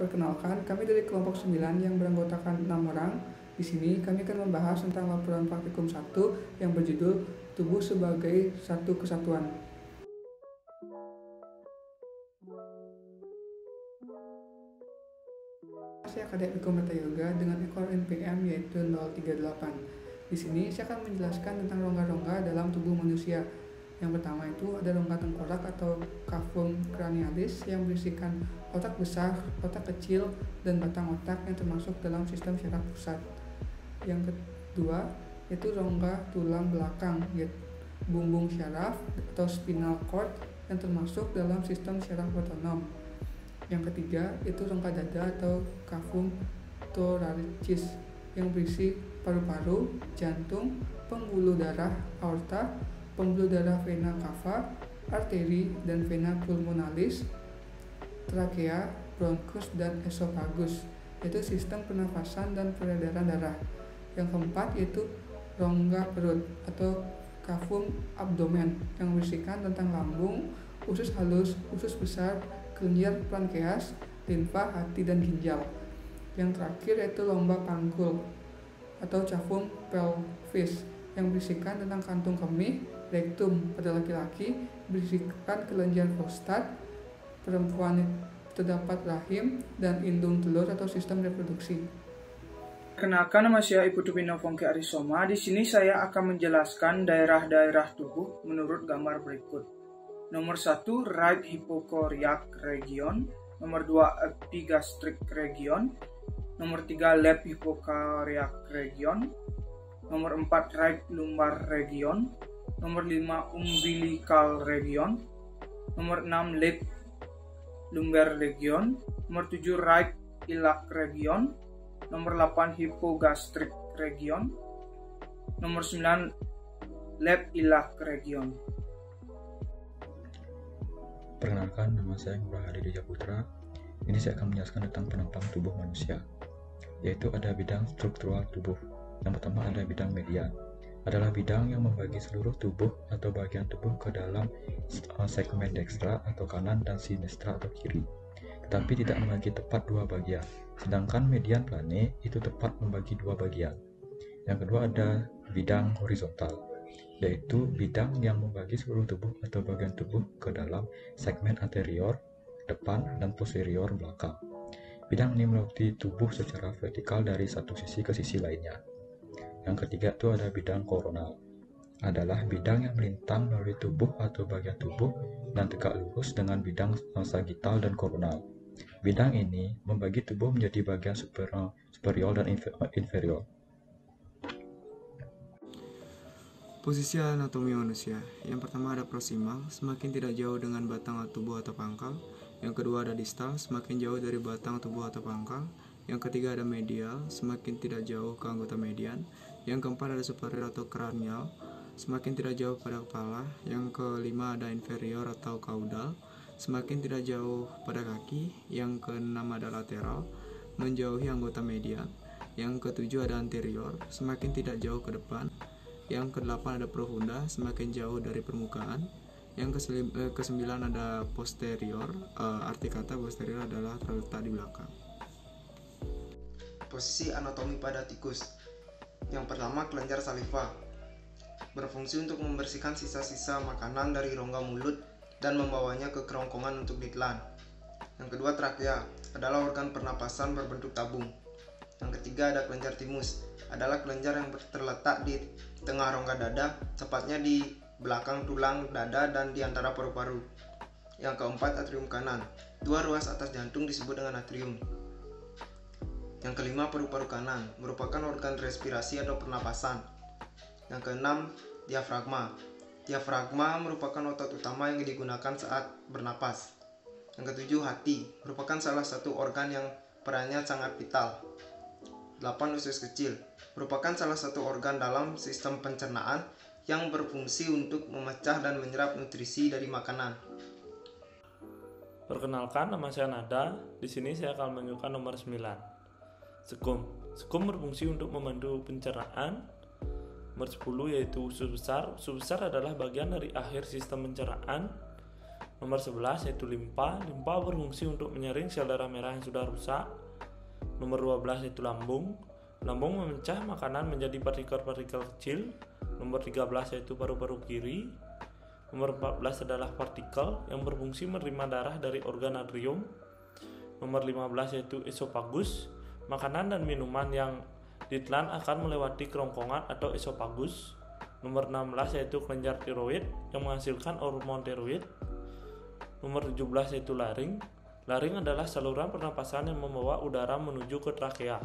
Perkenalkan, kami dari kelompok 9 yang beranggotakan 6 orang. Di sini kami akan membahas tentang laporan praktikum 1 yang berjudul Tubuh sebagai Satu Kesatuan. Saya Kadek Mata Yoga dengan ekor NPM yaitu 038. Di sini saya akan menjelaskan tentang rongga-rongga dalam tubuh manusia yang pertama itu ada rongga tengkorak atau cavum cranialis yang berisikan otak besar, otak kecil, dan batang otak yang termasuk dalam sistem syaraf pusat. Yang kedua itu rongga tulang belakang, yaitu bumbung syaraf atau spinal cord yang termasuk dalam sistem syaraf otonom. Yang ketiga itu rongga dada atau cavum thoracis yang berisi paru-paru, jantung, pembuluh darah, aorta, pembuluh darah vena cava, arteri, dan vena pulmonalis, trakea, bronkus, dan esofagus, yaitu sistem pernafasan dan peredaran darah. Yang keempat yaitu rongga perut atau cavum abdomen yang berisikan tentang lambung, usus halus, usus besar, kelenjar pankreas, limfa, hati, dan ginjal. Yang terakhir yaitu lomba panggul atau cavum pelvis yang berisikan tentang kantung kemih, rektum pada laki-laki berisikan kelenjar prostat, perempuan terdapat rahim dan indung telur atau sistem reproduksi. Kenalkan nama saya Ibu Tupino Fongke Arisoma. Di sini saya akan menjelaskan daerah-daerah tubuh menurut gambar berikut. Nomor 1, right hypochoriac region. Nomor 2, epigastric region. Nomor 3, left hypochoriac region. Nomor 4, right lumbar region nomor 5 umbilical region, nomor 6 left lumbar region, nomor 7 right iliac region, nomor 8 hypogastric region, nomor 9 left iliac region. Perkenalkan, nama saya Ngurah Hadi Deja Putra. Ini saya akan menjelaskan tentang penampang tubuh manusia, yaitu ada bidang struktural tubuh. Yang pertama ada bidang median, adalah bidang yang membagi seluruh tubuh atau bagian tubuh ke dalam uh, segmen dekstra atau kanan dan sinistra atau kiri, tetapi tidak membagi tepat dua bagian. Sedangkan median plane itu tepat membagi dua bagian. Yang kedua ada bidang horizontal, yaitu bidang yang membagi seluruh tubuh atau bagian tubuh ke dalam segmen anterior, depan, dan posterior belakang. Bidang ini meliputi tubuh secara vertikal dari satu sisi ke sisi lainnya. Yang ketiga itu ada bidang koronal. Adalah bidang yang melintang melalui tubuh atau bagian tubuh dan tegak lurus dengan bidang sagital dan koronal. Bidang ini membagi tubuh menjadi bagian superior dan inferior. Posisi anatomi manusia. Yang pertama ada proksimal, semakin tidak jauh dengan batang tubuh atau pangkal. Yang kedua ada distal, semakin jauh dari batang tubuh atau pangkal. Yang ketiga ada medial, semakin tidak jauh ke anggota median. Yang keempat ada superior atau cranial, semakin tidak jauh pada kepala. Yang kelima ada inferior atau caudal, semakin tidak jauh pada kaki. Yang keenam ada lateral, menjauhi anggota median. Yang ketujuh ada anterior, semakin tidak jauh ke depan. Yang kedelapan ada profunda, semakin jauh dari permukaan. Yang eh, kesembilan ada posterior, uh, arti kata posterior adalah terletak di belakang. Posisi anatomi pada tikus. Yang pertama, kelenjar saliva. Berfungsi untuk membersihkan sisa-sisa makanan dari rongga mulut dan membawanya ke kerongkongan untuk ditelan. Yang kedua, trakea adalah organ pernapasan berbentuk tabung. Yang ketiga ada kelenjar timus, adalah kelenjar yang terletak di tengah rongga dada, tepatnya di belakang tulang dada dan di antara paru-paru. Yang keempat, atrium kanan. Dua ruas atas jantung disebut dengan atrium. Yang kelima, paru-paru kanan merupakan organ respirasi atau pernapasan. Yang keenam, diafragma. Diafragma merupakan otot utama yang digunakan saat bernapas. Yang ketujuh, hati merupakan salah satu organ yang perannya sangat vital. 8. Usus kecil merupakan salah satu organ dalam sistem pencernaan yang berfungsi untuk memecah dan menyerap nutrisi dari makanan. Perkenalkan, nama saya Nada. Di sini saya akan menunjukkan nomor 9. Sekum. Sekum berfungsi untuk membantu pencernaan. Nomor 10 yaitu usus besar. Usus besar adalah bagian dari akhir sistem pencernaan. Nomor 11 yaitu limpa. Limpa berfungsi untuk menyaring sel darah merah yang sudah rusak. Nomor 12 yaitu lambung. Lambung memecah makanan menjadi partikel-partikel kecil. Nomor 13 yaitu paru-paru kiri. Nomor 14 adalah partikel yang berfungsi menerima darah dari organ atrium. Nomor 15 yaitu esofagus. Makanan dan minuman yang ditelan akan melewati kerongkongan atau esofagus. Nomor 16 yaitu kelenjar tiroid yang menghasilkan hormon tiroid. Nomor 17 yaitu laring. Laring adalah saluran pernapasan yang membawa udara menuju ke trakea.